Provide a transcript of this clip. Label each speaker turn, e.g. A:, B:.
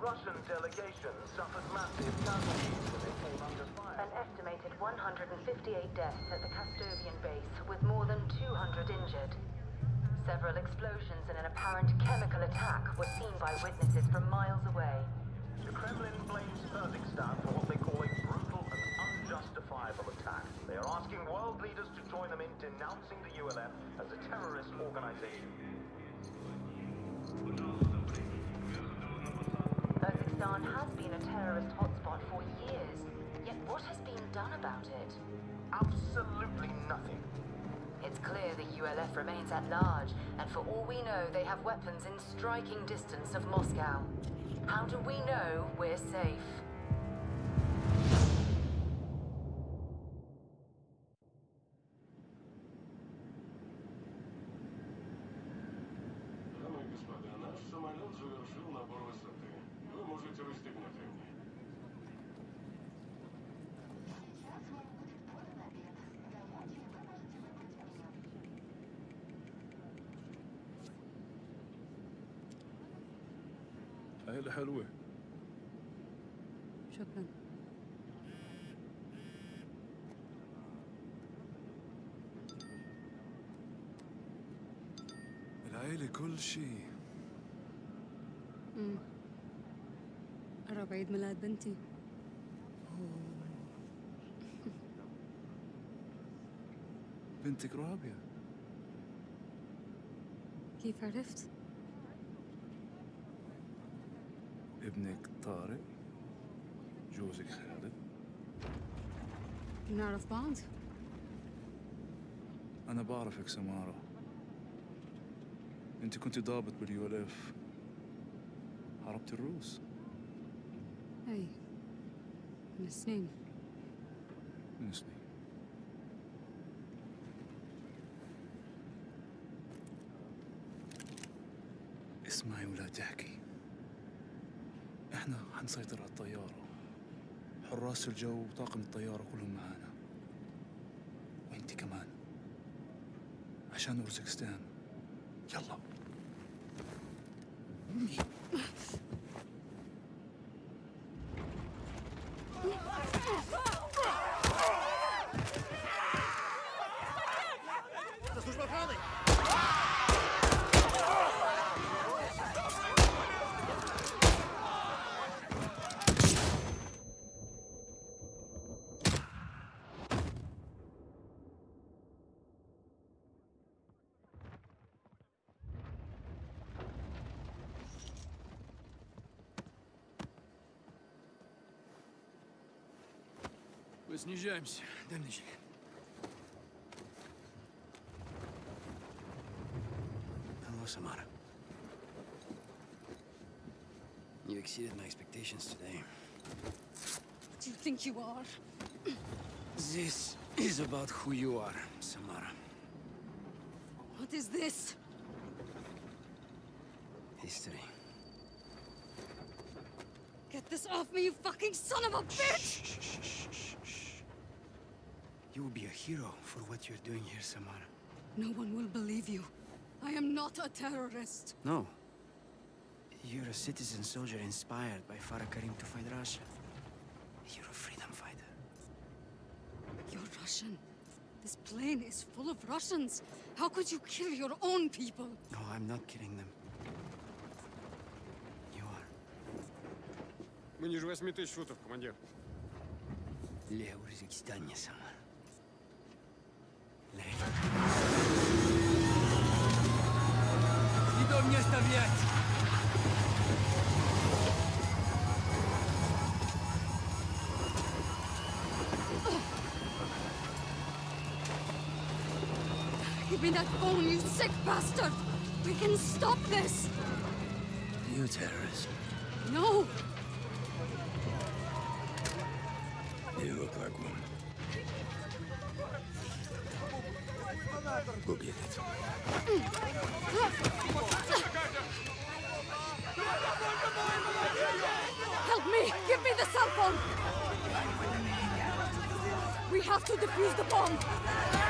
A: Russian delegation suffered massive casualties when they came under fire.
B: An estimated 158 deaths at the Kastovian base, with more than 200 injured. Several explosions and an apparent chemical attack were seen by witnesses from miles away.
A: The Kremlin blames Urzikstan for what they call a brutal and unjustifiable attack. They are asking world leaders to join them in denouncing the ULF as a terrorist organization.
B: What has been done about it?
A: Absolutely nothing.
B: It's clear the ULF remains at large, and for all we know, they have weapons in striking distance of Moscow. How do we know we're safe?
C: عيلة حلوة
D: شكرا.
C: العيلة كل شيء
D: امم قرب عيد ميلاد بنتي.
C: بنتك رابية.
D: كيف عرفت؟
C: ابنك طارق؟ جوزك خالد؟
D: بنعرف بعض؟
C: أنا بعرفك سمارة. أنت كنت ضابط باليو إل إف. حاربت الروس.
D: أي من سنين.
C: من سنين. اسمعي ولا تحكي. إحنا حنسيطر على الطيارة. حراس الجو وطاقم الطيارة كلهم معانا. وانت كمان. عشان أوزبكستان. يلا.
E: Снижаемся. Дальничек.
F: Hello, Samara. You exceeded my expectations today.
D: What do you think you are?
F: This is about who you are, Samara.
D: What is this?
F: History.
D: Get this off me, you fucking son of a bitch!
F: You will be a hero for what you're doing here, Samara.
D: No one will believe you. I am not a terrorist.
F: No. You're a citizen soldier inspired by Farah Karim to fight Russia. You're a freedom fighter.
D: You're Russian. This plane is full of Russians. How could you kill your own people?
F: No, I'm not killing them. You are.
E: Мы ниже 8 тысяч футов, командир.
F: Лео Узбекистане, Самара.
E: не оставлять!
D: Give me that phone, you sick bastard! We can stop this!
F: You terrorist.
D: No!
C: You look like one.
D: Help me! Give me the cell phone! We have to defuse the bomb!